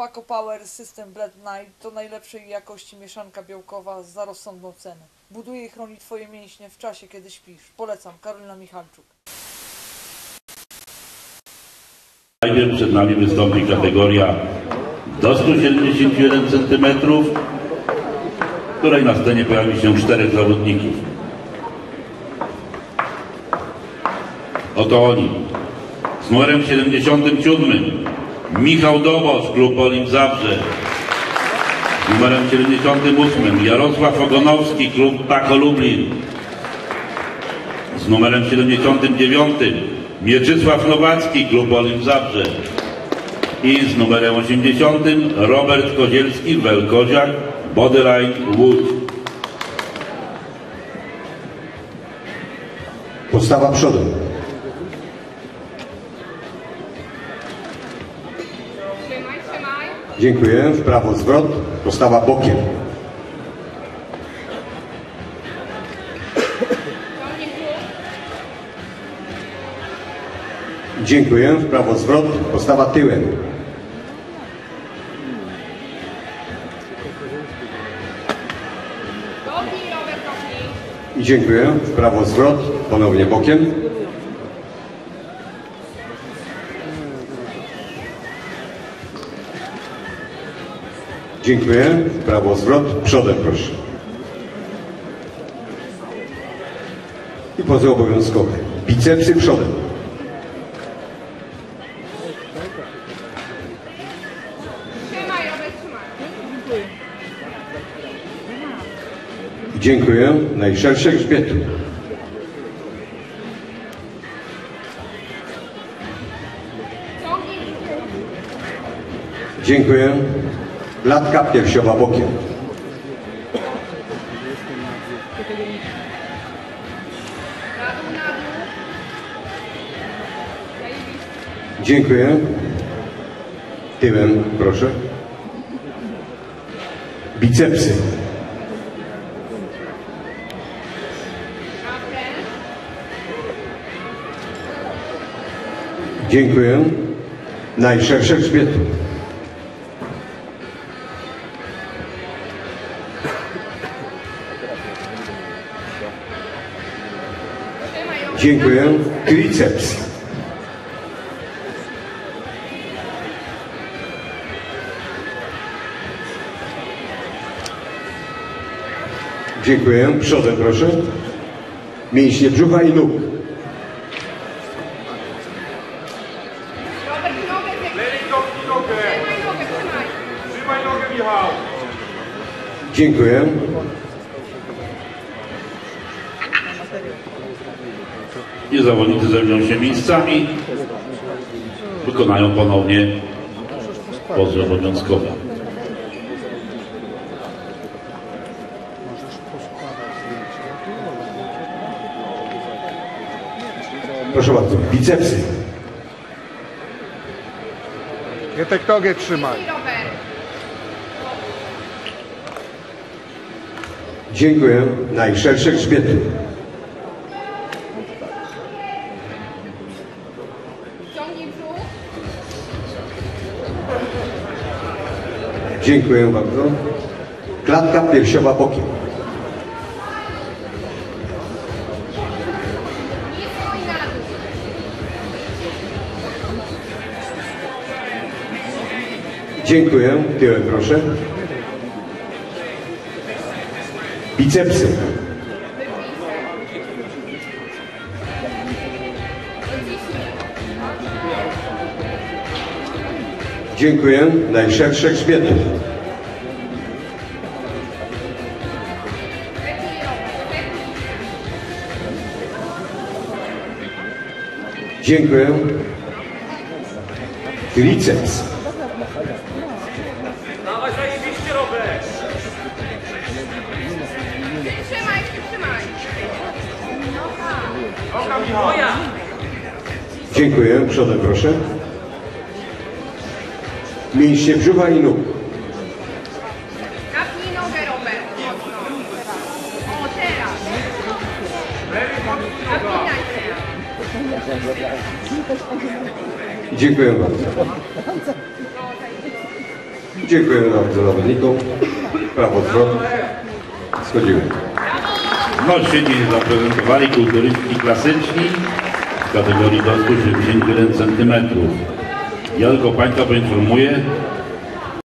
Paco Power System Blend Night to najlepszej jakości mieszanka białkowa za rozsądną cenę. Buduje i chroni Twoje mięśnie w czasie, kiedy śpisz. Polecam, Karolina Michalczuk. Najpierw przed nami wystąpi kategoria do 171 cm, w której na scenie pojawi się czterech zawodników. Oto oni. Z numerem 77 Michał Dobosz, klub Olimp Zabrze. Numerem 78 Jarosław Ogonowski, klub Tako Lublin. Z numerem 79 Mieczysław Nowacki, klub Olimp Zabrze. I z numerem 80 Robert Kozielski, Welkoziak, Bodyline Łódź. Postawa przodem. Trzymaj, trzymaj. Dziękuję. W prawo zwrot. Postawa bokiem. Dziękuję. W prawo zwrot. Postawa tyłem. Dziękuję. W prawo zwrot. Ponownie bokiem. Dziękuję. Prawo zwrot. Przodem proszę. I pozy obowiązkowe. Bicepsy przodem. Dziękuję. Najszersze grzbietu. Dziękuję. Klatka piersiowa bokiem. Dziękuję. Tyłem, proszę. Bicepsy. Dziękuję. Najszersze grzbietu. Dziękuję. Triceps. Dziękuję. Przodem proszę. Mięśnie brzucha i nóg. Robert, nogę zjeb- Lewej kopnij nogę! Trzymaj nogę, trzymaj. Trzymaj nogę, Michał! Dziękuję. I zawodnicy zajmują się miejscami. Wykonają ponownie pozy obowiązkowe. Proszę bardzo. Bicepsy. Kietek nogę trzymaj. Dziękuję. Najszersze grzbiety. Dziękuję bardzo. Klatka piersiowa bokiem. Dziękuję. Tyłem proszę. Bicepsy. Dziękuję. Najszersze grzbiety. Wypnij, Robert. Wypnij. Dziękuję. Triceps. Dawaj, zajebiście, Robert! Trzymaj, trzymaj. Oka, Michał! Dziękuję. Przodem proszę. Mięśnie brzucha i nóg. Napnij nogę, Robert. O, teraz. Napinaj teraz. Dziękuję bardzo. Dziękujemy bardzo zawodnikom. Prawo zwrot. Schodzimy. Świetnie zaprezentowali kulturyści klasyczni w kategorii do 171 cm. Ja tylko Państwa poinformuję,